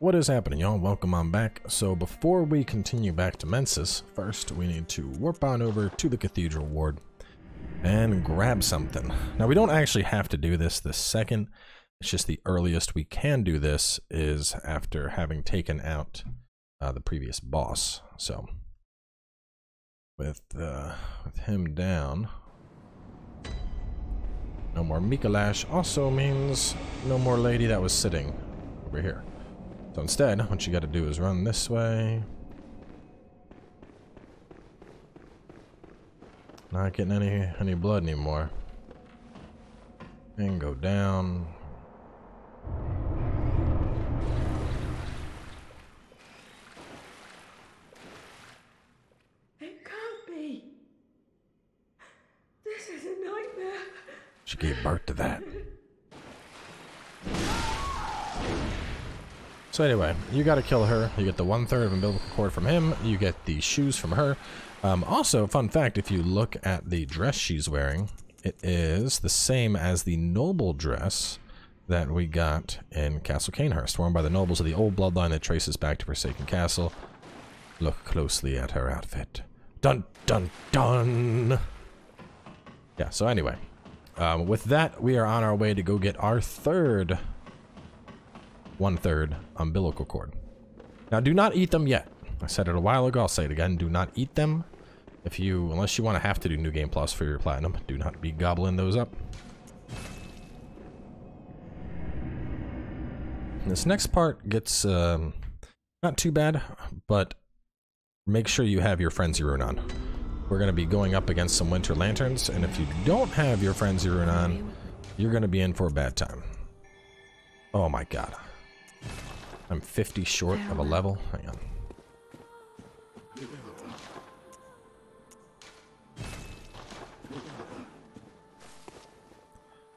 What is happening, y'all? Welcome on back. So before we continue back to Mensis, first we need to warp on over to the Cathedral Ward and grab something. Now we don't actually have to do this the second. It's just the earliest we can do this is after having taken out uh, the previous boss. So with uh, with him down, no more Mikolash also means no more lady that was sitting over here. So instead, what you gotta do is run this way. Not getting any any blood anymore. And go down. It can't be. This is a nightmare. She gave birth to that. So anyway, you gotta kill her. You get the one third of umbilical cord from him. You get the shoes from her. Um, also, fun fact, if you look at the dress she's wearing, it is the same as the noble dress that we got in Castle Cainhurst, worn by the nobles of the old bloodline that traces back to Forsaken Castle. Look closely at her outfit. Dun dun dun! Yeah, so anyway, um, with that, we are on our way to go get our third one-third umbilical cord. Now, do not eat them yet. I said it a while ago, I'll say it again. Do not eat them. If you, unless you want to have to do New Game Plus for your Platinum, do not be gobbling those up. This next part gets, um, not too bad, but make sure you have your Frenzy Rune on. We're going to be going up against some Winter Lanterns, and if you don't have your Frenzy Rune on, you're going to be in for a bad time. Oh my god. I'm 50 short of a level. Hang on.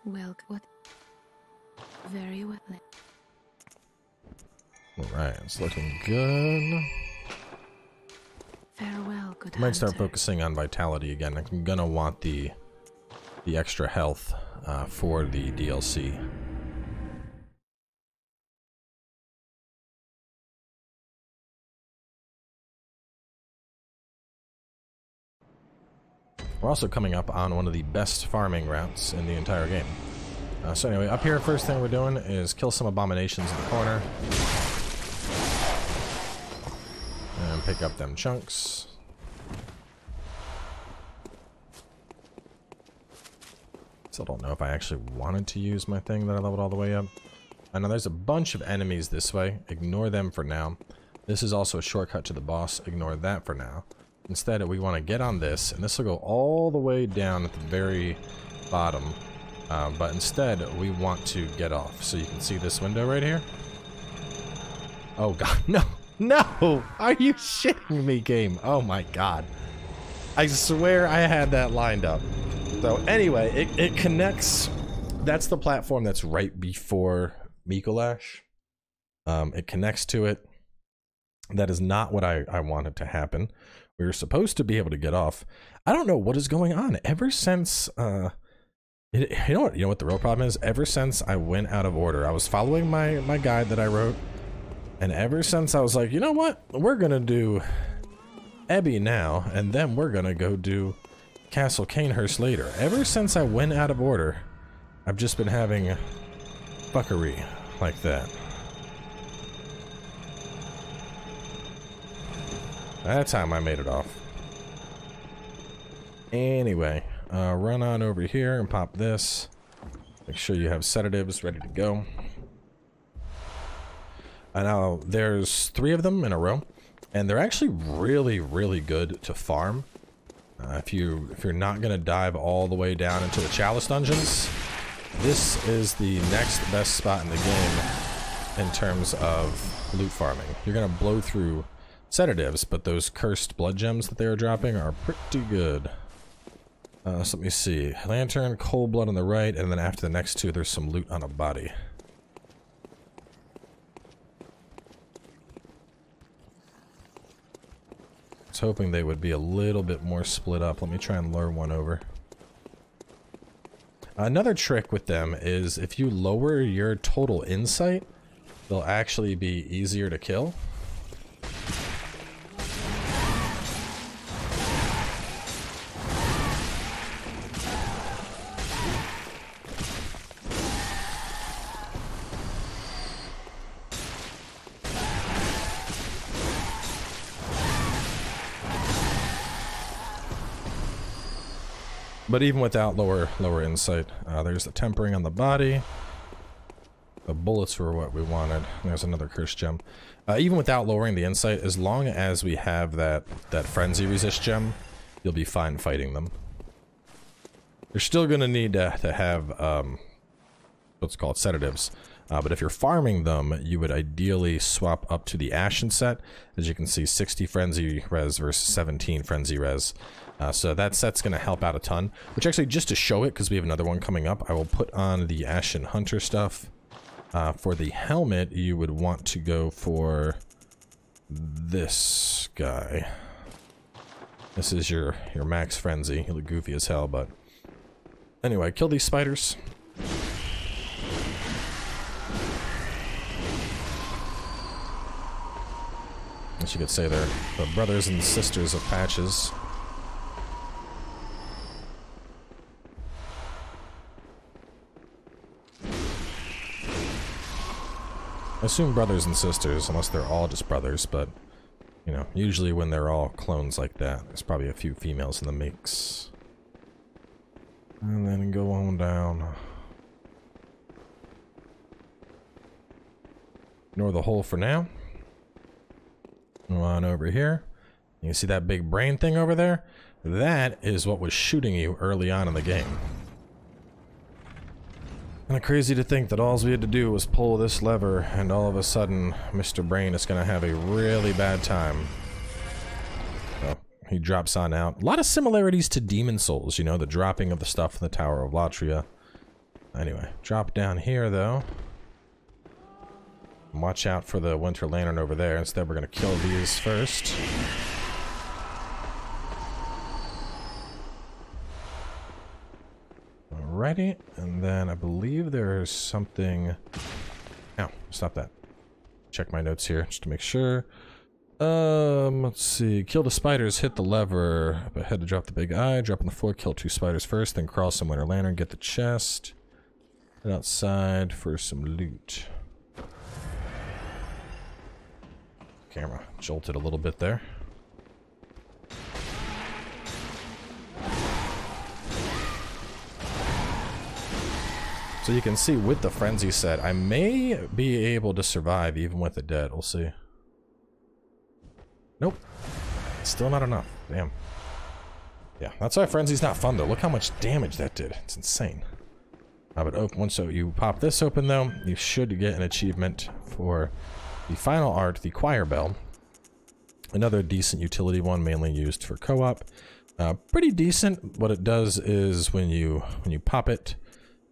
Well, what? Very well. then. Alright, it's looking good. Farewell, good I might start hunter. focusing on vitality again. I'm gonna want the the extra health uh, for the DLC. We're also coming up on one of the best farming routes in the entire game. Uh, so anyway, up here, first thing we're doing is kill some abominations in the corner. And pick up them chunks. Still don't know if I actually wanted to use my thing that I leveled all the way up. I know there's a bunch of enemies this way. Ignore them for now. This is also a shortcut to the boss. Ignore that for now. Instead, we want to get on this, and this will go all the way down at the very bottom. Uh, but instead, we want to get off. So you can see this window right here. Oh god, no! No! Are you shitting me, game? Oh my god. I swear I had that lined up. So anyway, it, it connects. That's the platform that's right before Mikolash. Um, it connects to it. That is not what I, I wanted to happen. We were supposed to be able to get off. I don't know what is going on. Ever since uh it, you know what you know what the real problem is? Ever since I went out of order, I was following my my guide that I wrote, and ever since I was like, you know what? We're gonna do Ebby now, and then we're gonna go do Castle Cainhurst later. Ever since I went out of order, I've just been having fuckery like that. That time I made it off. Anyway, uh, run on over here and pop this. Make sure you have sedatives ready to go. And now there's three of them in a row, and they're actually really, really good to farm. Uh, if you if you're not gonna dive all the way down into the chalice dungeons, this is the next best spot in the game in terms of loot farming. You're gonna blow through sedatives, but those cursed blood gems that they are dropping are pretty good. Uh, so let me see. Lantern, cold blood on the right, and then after the next two, there's some loot on a body. I was hoping they would be a little bit more split up. Let me try and lure one over. Another trick with them is if you lower your total insight, they'll actually be easier to kill. But even without lower lower insight, uh, there's the tempering on the body. The bullets were what we wanted. There's another curse gem. Uh, even without lowering the insight, as long as we have that that frenzy resist gem, you'll be fine fighting them. You're still gonna need to, to have um, what's called sedatives. Uh, but if you're farming them, you would ideally swap up to the Ashen set. As you can see, 60 Frenzy Res versus 17 Frenzy Res. Uh, so that set's going to help out a ton. Which actually, just to show it, because we have another one coming up, I will put on the Ashen Hunter stuff. Uh, for the helmet, you would want to go for this guy. This is your, your max frenzy. You look goofy as hell, but... Anyway, kill these spiders. As you could say, they're the brothers and sisters of patches. I assume brothers and sisters, unless they're all just brothers, but, you know, usually when they're all clones like that, there's probably a few females in the mix. And then go on down. Ignore the hole for now. On over here. You see that big brain thing over there? That is what was shooting you early on in the game. Kind of crazy to think that all we had to do was pull this lever and all of a sudden Mr. Brain is to have a really bad time. He drops on out. A lot of similarities to Demon Souls, you know, the dropping of the stuff in the Tower of Latria. Anyway, drop down here though. Watch out for the Winter Lantern over there. Instead, we're going to kill these first. Alrighty, and then I believe there's something... Ow, stop that. Check my notes here, just to make sure. Um, let's see. Kill the spiders, hit the lever, but head to drop the big eye, drop on the floor, kill two spiders first, then crawl some Winter Lantern, get the chest. Head outside for some loot. Camera jolted a little bit there. So you can see with the frenzy set, I may be able to survive even with the dead. We'll see. Nope. Still not enough. Damn. Yeah, that's why frenzy's not fun though. Look how much damage that did. It's insane. Uh, but open, once so you pop this open though, you should get an achievement for the final art, the choir bell. Another decent utility one, mainly used for co-op. Uh, pretty decent. What it does is when you when you pop it,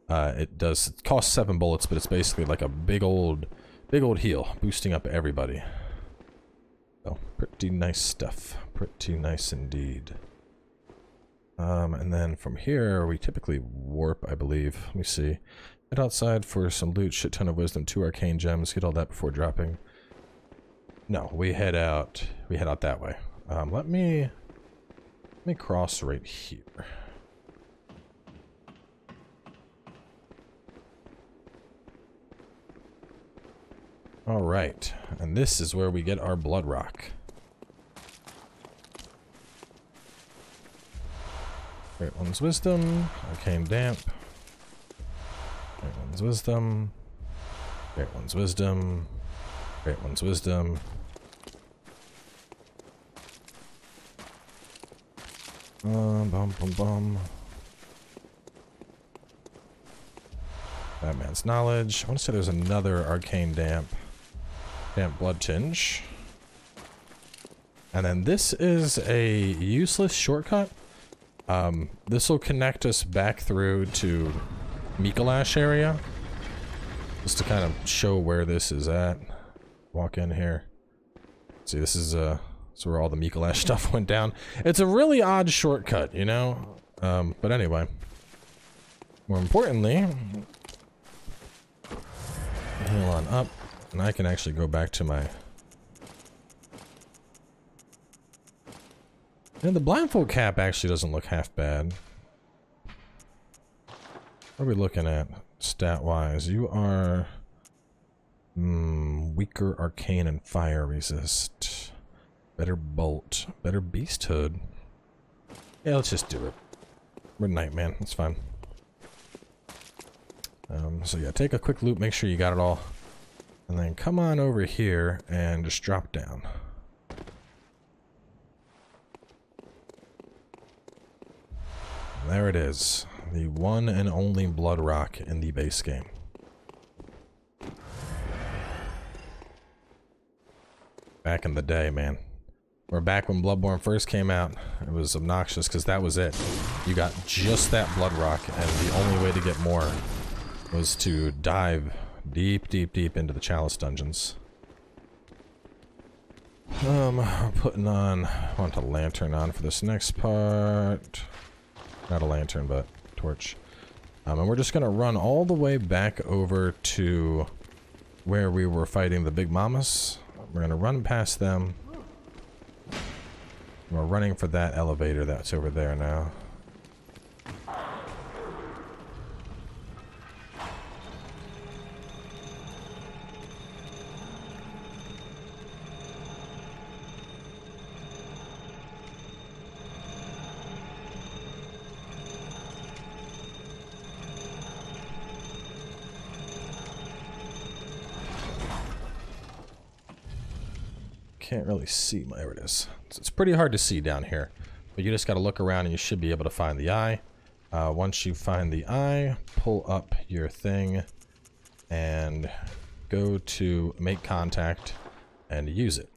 uh, it does it costs seven bullets, but it's basically like a big old, big old heal, boosting up everybody. So pretty nice stuff. Pretty nice indeed. Um, and then from here, we typically warp, I believe. Let me see. Head outside for some loot, shit ton of wisdom, two arcane gems. Get all that before dropping. No, we head out. We head out that way. Um, let me let me cross right here. All right, and this is where we get our blood rock. Great one's wisdom, arcane damp. Great one's wisdom. Great one's wisdom. Great one's wisdom. Um, bum bum bum. Madman's knowledge. I want to say there's another arcane damp. Damp blood tinge. And then this is a useless shortcut. Um, this will connect us back through to Mikolash area. Just to kind of show where this is at. Walk in here. See, this is uh, is where all the Mikolash stuff went down. It's a really odd shortcut, you know? Um, but anyway. More importantly, heal on up. And I can actually go back to my... And the blindfold cap actually doesn't look half bad. What are we looking at stat-wise? You are... Hmm, weaker arcane and fire resist. Better bolt. Better beasthood. Yeah, let's just do it. We're Nightman. That's fine. Um, so yeah, take a quick loop, make sure you got it all. And then come on over here and just drop down. There it is. The one and only Blood Rock in the base game. Back in the day, man. We're back when Bloodborne first came out. It was obnoxious because that was it. You got just that Blood Rock, and the only way to get more was to dive deep, deep, deep into the Chalice dungeons. Um, we're putting on, I want a lantern on for this next part. Not a lantern, but torch. Um, and we're just gonna run all the way back over to where we were fighting the big mamas. We're gonna run past them. We're running for that elevator that's over there now. Can't really see. my- There it is. It's, it's pretty hard to see down here. But you just got to look around and you should be able to find the eye. Uh, once you find the eye, pull up your thing and go to make contact and use it.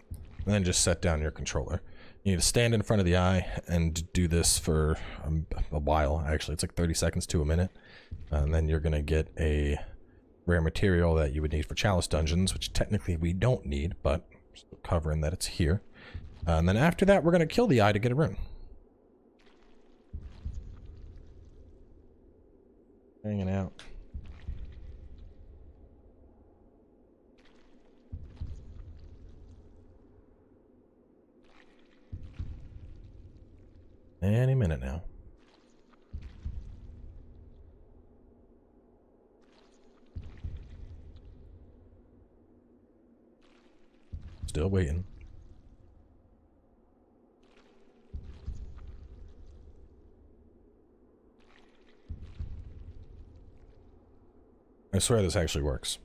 And then just set down your controller. You need to stand in front of the eye and do this for um, a while. Actually, it's like 30 seconds to a minute. And then you're going to get a rare material that you would need for Chalice Dungeons, which technically we don't need, but covering that it's here. Uh, and then after that, we're going to kill the eye to get a rune. Hanging out. Any minute now. Still waiting. I swear this actually works.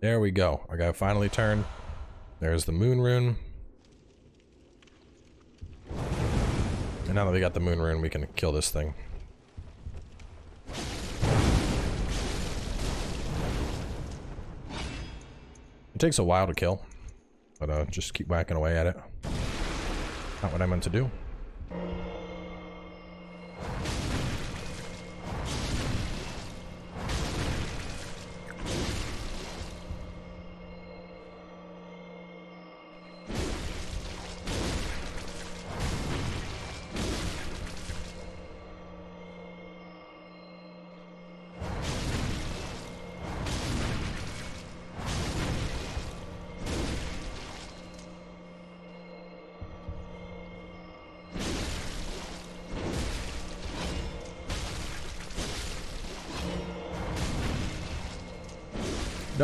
There we go. I got finally turned. There's the moon rune. And now that we got the moon rune, we can kill this thing. Takes a while to kill, but uh, just keep whacking away at it. Not what I meant to do.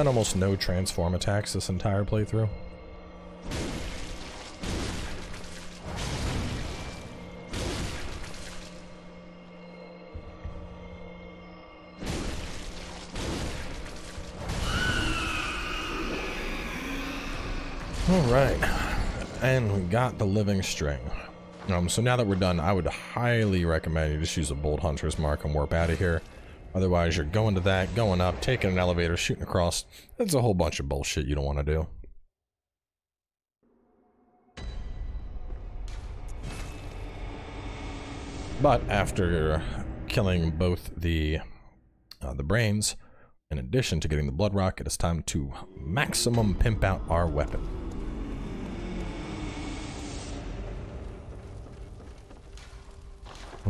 Almost no transform attacks this entire playthrough. Alright. And we got the living string. Um, so now that we're done, I would highly recommend you just use a Bold Hunter's Mark and warp out of here. Otherwise, you're going to that, going up, taking an elevator, shooting across. It's a whole bunch of bullshit you don't want to do. But after killing both the uh, the brains, in addition to getting the blood rock, it is time to maximum pimp out our weapon.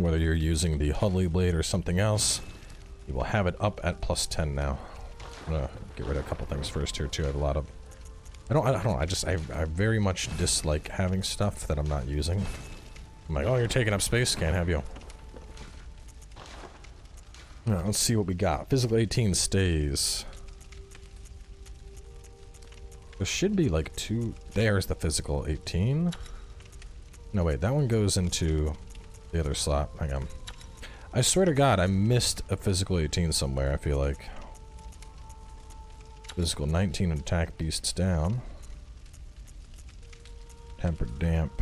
whether you're using the Hudley blade or something else, you will have it up at plus 10 now. I'm gonna get rid of a couple things first here too. I have a lot of... I don't, I don't, I just, I, I very much dislike having stuff that I'm not using. I'm like, oh, you're taking up space, can't have you. Now, let's see what we got. Physical 18 stays. There should be like two... There's the physical 18. No, wait, that one goes into the other slot. Hang on. I swear to God, I missed a physical 18 somewhere, I feel like. Physical 19 attack beasts down. Tempered damp.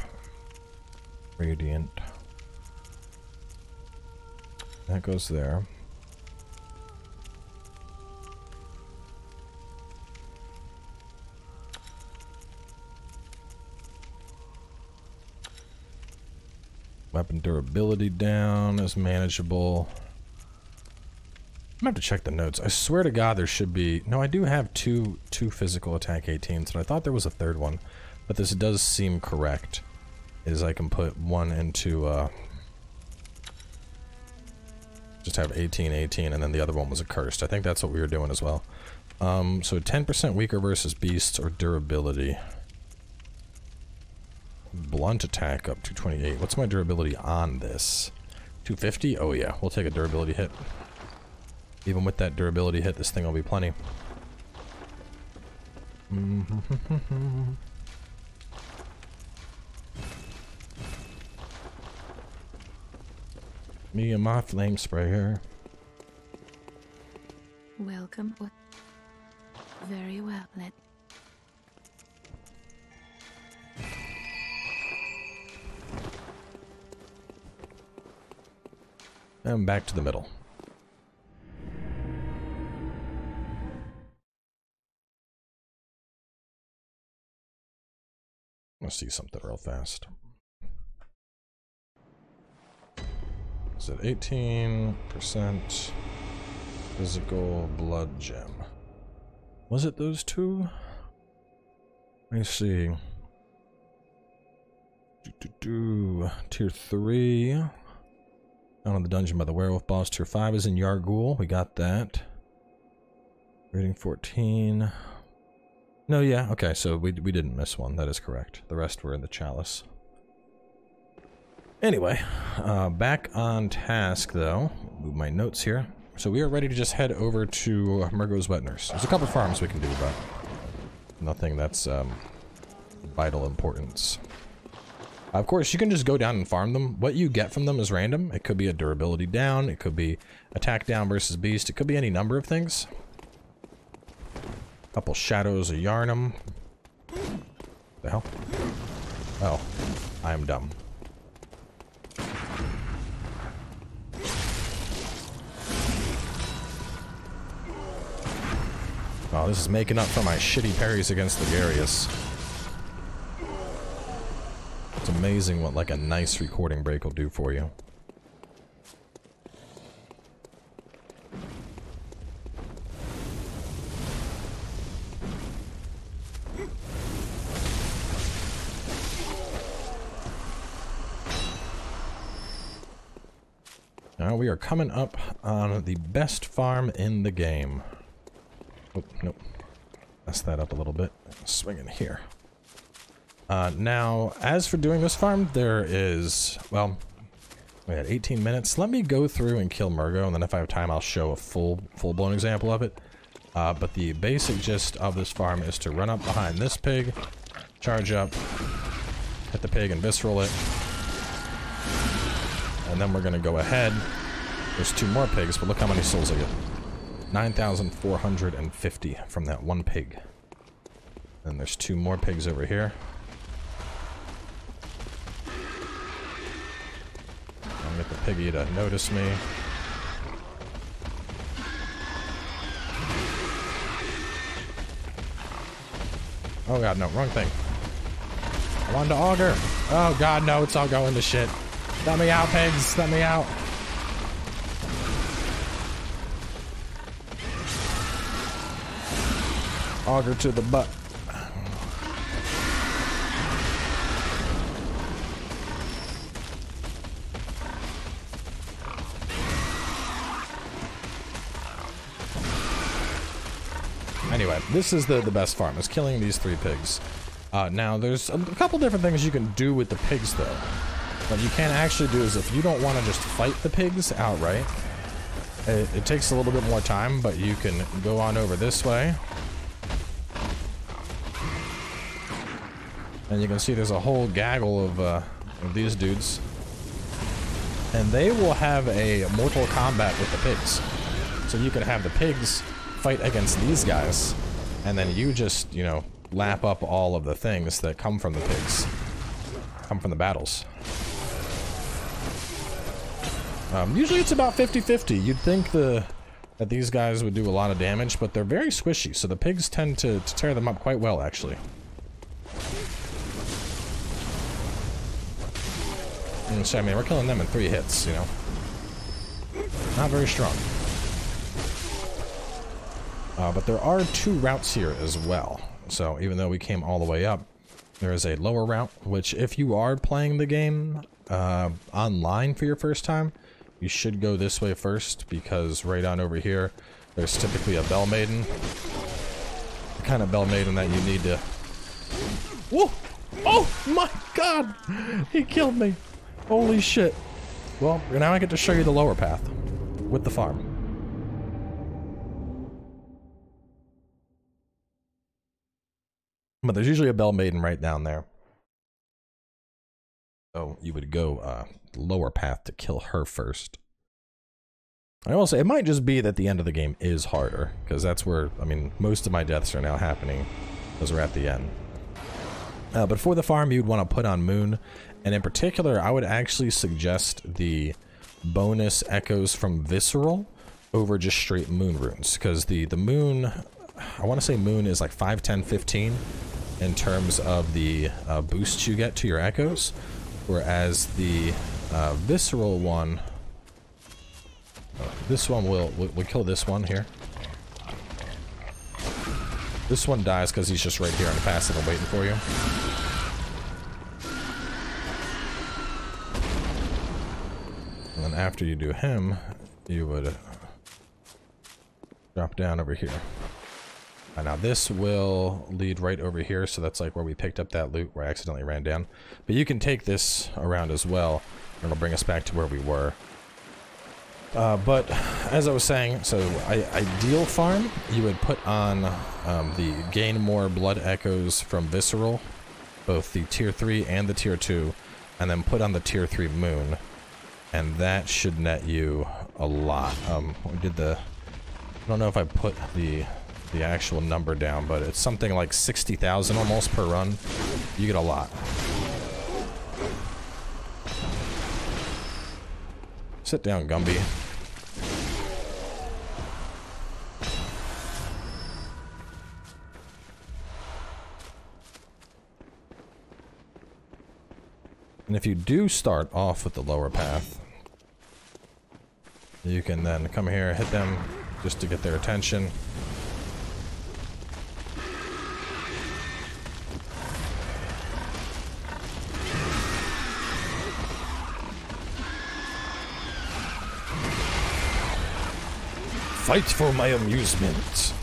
Radiant. That goes there. Weapon durability down is manageable. I'm gonna have to check the notes. I swear to God there should be... No, I do have two two physical attack 18s, and I thought there was a third one. But this does seem correct. Is I can put one into... Uh, just have 18, 18, and then the other one was accursed. I think that's what we were doing as well. Um, so 10% weaker versus beasts or durability. Blunt attack up to 28. What's my durability on this? 250? Oh yeah, we'll take a durability hit. Even with that durability hit, this thing will be plenty. Mm-hmm. Me and my flame sprayer. Welcome. Very well. Let. And back to the middle. Let's see something real fast. Is it 18% physical blood gem? Was it those two? Let me see. Do, do, do. Tier 3. Down in the dungeon by the werewolf boss. Tier 5 is in Yahar'gul. We got that. Rating 14. No, yeah, okay, so we, we didn't miss one. That is correct. The rest were in the chalice. Anyway, uh, back on task, though. Move my notes here. So we are ready to just head over to Mergo's Wet Nurse. There's a couple farms we can do, but nothing that's um, vital importance. Of course, you can just go down and farm them. What you get from them is random. It could be a durability down. It could be attack down versus beast. It could be any number of things. Couple shadows of Yharnam. The hell? Oh, I am dumb. Oh, this is making up for my shitty parries against the Garius. Amazing what like a nice recording break will do for you. Now we are coming up on the best farm in the game. Oh, nope. Mess that up a little bit. Swing in here. Uh, now, as for doing this farm, there is, well, we had 18 minutes. Let me go through and kill Mergo, and then if I have time, I'll show a full, full-blown example of it. Uh, but the basic gist of this farm is to run up behind this pig, charge up, hit the pig and visceral it, and then we're gonna go ahead. There's two more pigs, but look how many souls I get. 9,450 from that one pig. And there's two more pigs over here. I'll get the piggy to notice me. Oh god, no, wrong thing. I wanted to auger. Oh god, no, it's all going to shit. Let me out, pigs. Let me out. Auger to the butt. This is the, the best farm, is killing these three pigs. Uh, now, there's a couple different things you can do with the pigs, though. What you can actually do is if you don't want to just fight the pigs outright, it, it takes a little bit more time, but you can go on over this way. And you can see there's a whole gaggle of, uh, of these dudes. And they will have a mortal combat with the pigs. So you can have the pigs fight against these guys, and then you just, you know, lap up all of the things that come from the pigs. Come from the battles. Um, usually it's about 50-50. You'd think the that these guys would do a lot of damage, but they're very squishy, so the pigs tend to, to tear them up quite well, actually. And so, I mean, we're killing them in three hits, you know. Not very strong. Uh, but there are two routes here as well. So even though we came all the way up, there is a lower route, which if you are playing the game uh, online for your first time, you should go this way first because right on over here, there's typically a Bell Maiden. The kind of Bell Maiden that you need to... Whoa! Oh my god! He killed me! Holy shit. Well, now I get to show you the lower path with the farm. But there's usually a Bell Maiden right down there. So you would go uh, lower path to kill her first. I will say, it might just be that the end of the game is harder, because that's where, I mean, most of my deaths are now happening, because we're at the end. Uh, but for the farm, you'd want to put on Moon, and in particular, I would actually suggest the bonus echoes from Visceral over just straight Moon runes, because the, the Moon, I want to say Moon is like 5, 10, 15 in terms of the uh, boosts you get to your echoes, whereas the uh, visceral one, uh, this one will, will, will kill this one here. This one dies because he's just right here on the passive and waiting for you. And then after you do him, you would drop down over here. Uh, now this will lead right over here, so that's like where we picked up that loot where I accidentally ran down. But you can take this around as well, and it'll bring us back to where we were. Uh, but as I was saying, so I, ideal farm, you would put on um, the gain more blood echoes from visceral, both the tier 3 and the tier 2, and then put on the tier 3 moon, and that should net you a lot. Um, we did the, I don't know if I put the the actual number down, but it's something like 60,000 almost per run. You get a lot. Sit down, Gumby. And if you do start off with the lower path, you can then come here, hit them just to get their attention. Fight for my amusement.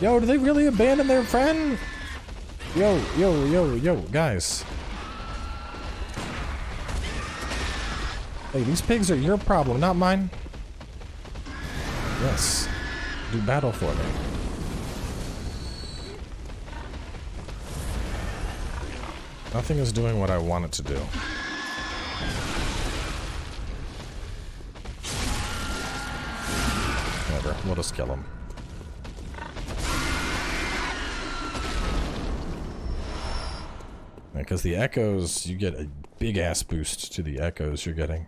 Yo, did they really abandon their friend? Yo, yo, yo, yo, guys. Hey, these pigs are your problem, not mine. Yes. Do battle for me. Nothing is doing what I want it to do. We'll just kill him. Because the echoes, you get a big ass boost to the echoes you're getting.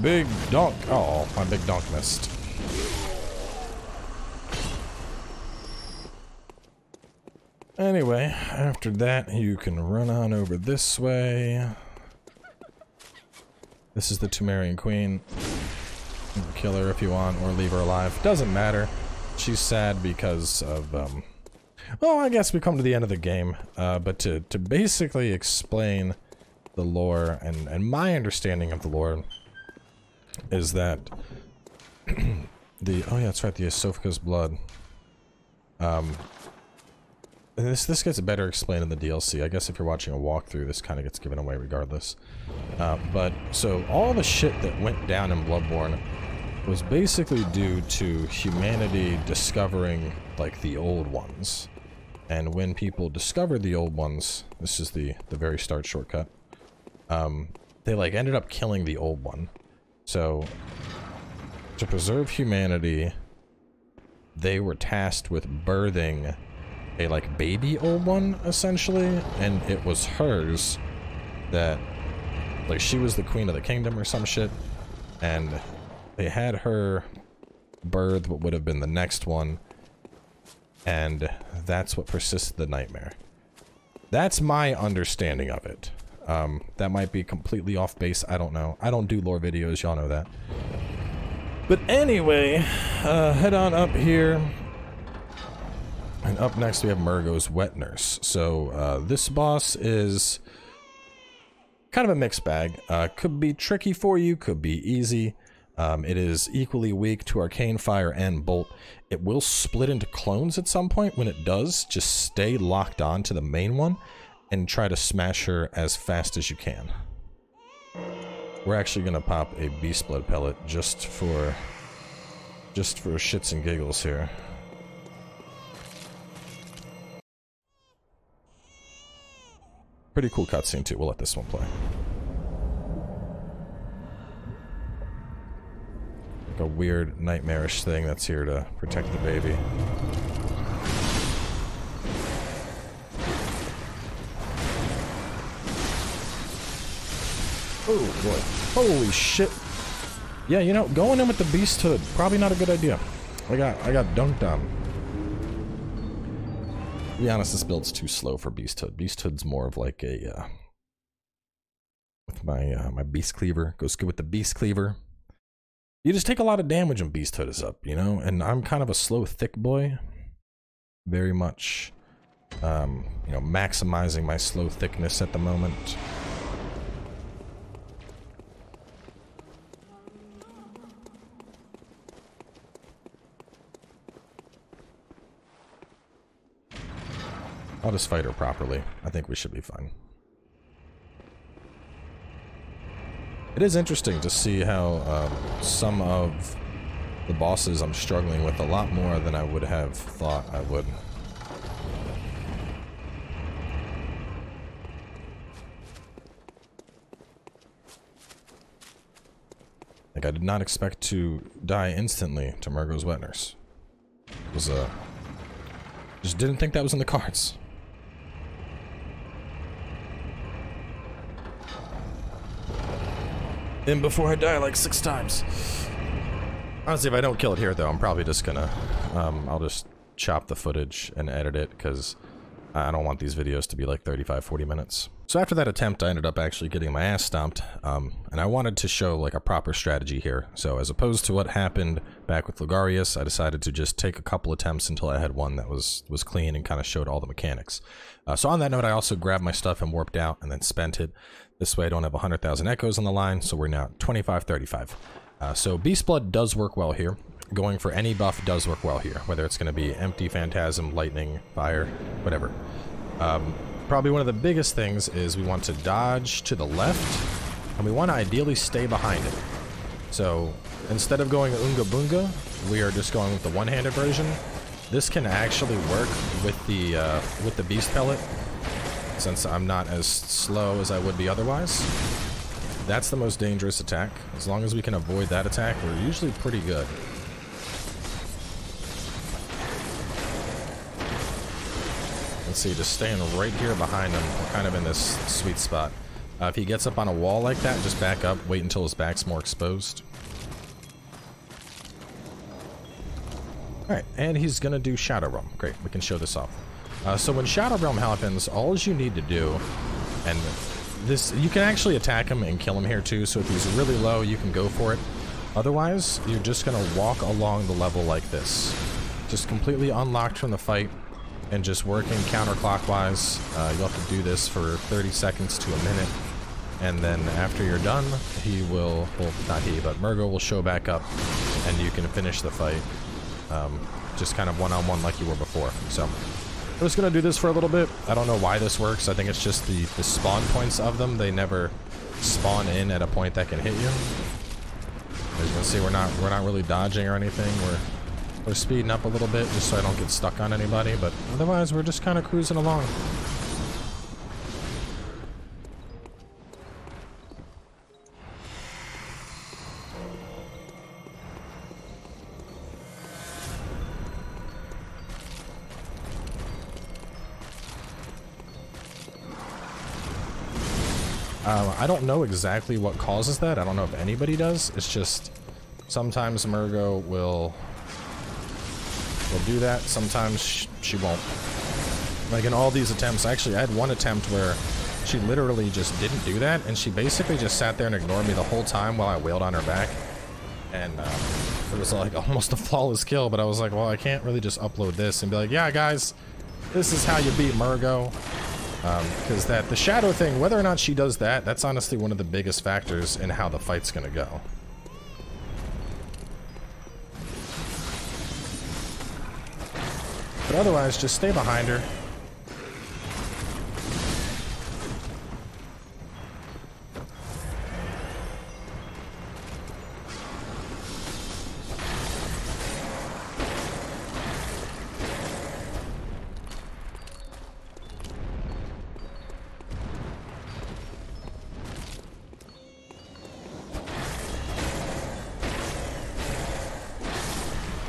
Big donk. Oh, my big donk missed. Anyway, after that, you can run on over this way. This is the Pthumerian Queen. Kill her if you want, or leave her alive. Doesn't matter. she's sad because of, um, well, I guess we come to the end of the game, uh, but to, to basically explain the lore and, and my understanding of the lore is that the, oh yeah, that's right, the Esophagus blood. Um, this this gets better explained in the DLC. I guess if you're watching a walkthrough, this kind of gets given away regardless. Uh, but so all the shit that went down in Bloodborne was basically due to humanity discovering like the old ones. And when people discovered the old ones, this is the the very start shortcut. Um, they like ended up killing the old one. So to preserve humanity, they were tasked with birthing a like baby old one essentially and it was hers that like she was the queen of the kingdom or some shit and they had her birth what would have been the next one and that's what persisted the nightmare. That's my understanding of it. Um, that might be completely off base I don't know. I don't do lore videos y'all know that. But anyway uh, head on up here and up next we have Mergo's Wet Nurse. So uh, this boss is kind of a mixed bag. Uh, could be tricky for you, could be easy. Um, it is equally weak to Arcane Fire and Bolt. It will split into clones at some point. When it does, just stay locked on to the main one and try to smash her as fast as you can. We're actually going to pop a Beast Blood pellet just for just for shits and giggles here. Pretty cool cutscene too. We'll let this one play. Like a weird nightmarish thing that's here to protect the baby. Oh boy. Holy shit. Yeah, you know, going in with the beast hood, probably not a good idea. I got I got dunked on. To be honest, this build's too slow for Beasthood. Beasthood's more of like a, uh, with my, uh, my Beast Cleaver. Goes good with the Beast Cleaver. You just take a lot of damage when Beasthood is up, you know? And I'm kind of a slow, thick boy. Very much, um, you know, maximizing my slow thickness at the moment. I'll just fight her properly. I think we should be fine. It is interesting to see how um, some of the bosses I'm struggling with a lot more than I would have thought I would. Like, I did not expect to die instantly to Mergo's Wet Nurse. It was, uh... Just didn't think that was in the cards. And before I die like six times. Honestly, if I don't kill it here, though, I'm probably just gonna, um, I'll just chop the footage and edit it, because I don't want these videos to be like 35, 40 minutes. So after that attempt, I ended up actually getting my ass stomped, um, and I wanted to show like a proper strategy here. So as opposed to what happened back with Logarius, I decided to just take a couple attempts until I had one that was was clean and kind of showed all the mechanics. Uh, so on that note, I also grabbed my stuff and warped out and then spent it. This way I don't have 100,000 echoes on the line, so we're now at 2535. Uh, so Beast Blood does work well here. Going for any buff does work well here, whether it's going to be Empty Phantasm, Lightning, Fire, whatever. Um, probably one of the biggest things is we want to dodge to the left, and we want to ideally stay behind it. So instead of going Unga Bunga, we are just going with the one-handed version. This can actually work with the uh, with the Beast Pellet since I'm not as slow as I would be otherwise. That's the most dangerous attack. As long as we can avoid that attack, we're usually pretty good. See, just staying right here behind him. Kind of in this sweet spot. Uh, if he gets up on a wall like that, just back up, wait until his back's more exposed. Alright, and he's gonna do Shadow Realm. Great, we can show this off. Uh, so when Shadow Realm happens, all you need to do, and this, you can actually attack him and kill him here too, so if he's really low, you can go for it. Otherwise, you're just gonna walk along the level like this. just completely unlocked from the fight and just working counterclockwise. Uh, you'll have to do this for 30 seconds to a minute. And then after you're done, he will, well, not he, but Mergo will show back up and you can finish the fight. Um, just kind of one-on-one -on -one like you were before. So I'm just going to do this for a little bit. I don't know why this works. I think it's just the, the spawn points of them. They never spawn in at a point that can hit you. As you can see, we're not we're not really dodging or anything. We're we're speeding up a little bit just so I don't get stuck on anybody, but otherwise we're just kind of cruising along. Uh, I don't know exactly what causes that. I don't know if anybody does. It's just sometimes Mergo will will do that. Sometimes sh she won't. Like in all these attempts, actually, I had one attempt where she literally just didn't do that, and she basically just sat there and ignored me the whole time while I wailed on her back. And uh, it was like almost a flawless kill, but I was like, well, I can't really just upload this and be like, yeah, guys, this is how you beat Mergo. Because um, that the shadow thing, whether or not she does that, that's honestly one of the biggest factors in how the fight's gonna go. Otherwise, just stay behind her.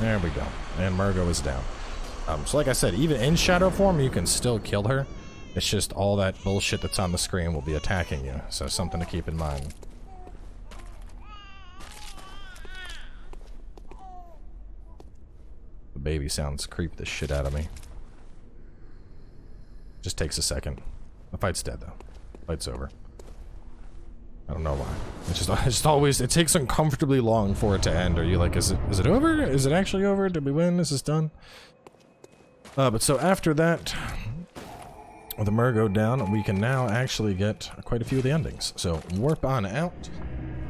There we go. And Mergo is down. Um, so like I said, even in shadow form, you can still kill her. It's just all that bullshit that's on the screen will be attacking you. So something to keep in mind. The baby sounds creep the shit out of me. Just takes a second. The fight's dead though. Fight's over. I don't know why. It's just, it's just always, it takes uncomfortably long for it to end. Are you like, is it, is it over? Is it actually over? Did we win? Is this done? Uh, but so after that, with the Mergo down, we can now actually get quite a few of the endings. So warp on out.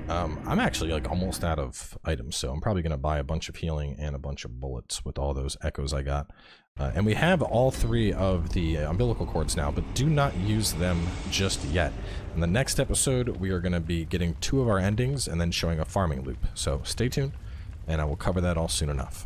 Um, I'm actually like almost out of items, so I'm probably going to buy a bunch of healing and a bunch of bullets with all those echoes I got. Uh, and we have all three of the uh, umbilical cords now, but do not use them just yet. In the next episode, we are going to be getting two of our endings and then showing a farming loop. So stay tuned, and I will cover that all soon enough.